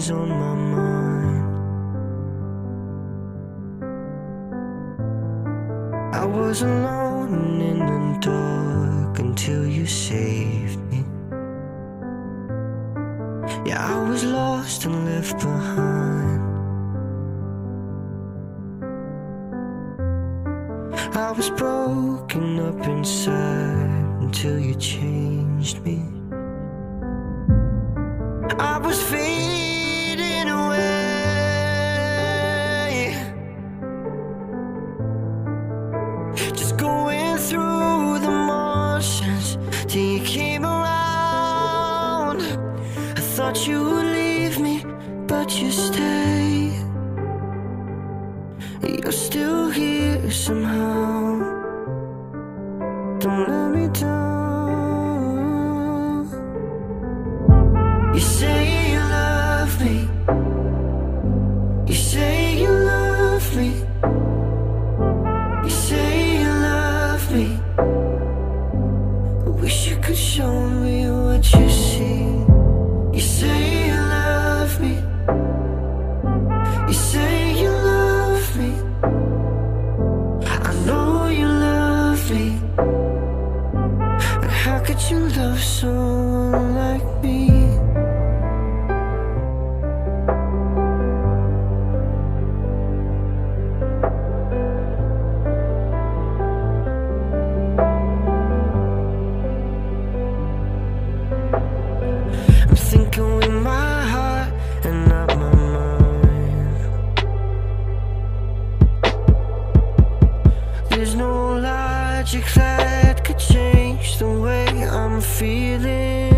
always on my mind. I was alone in the dark until you saved me. Yeah, I was lost and left behind. I was broken up inside until you changed Just going through the motions till you came around. I thought you would leave me, but you stay. You're still here somehow. Don't let me down. You say you love me. You say wish you could show me what you see. You say you love me. You say you love me. I know you love me. But how could you love someone like me? Logic that could change the way I'm feeling.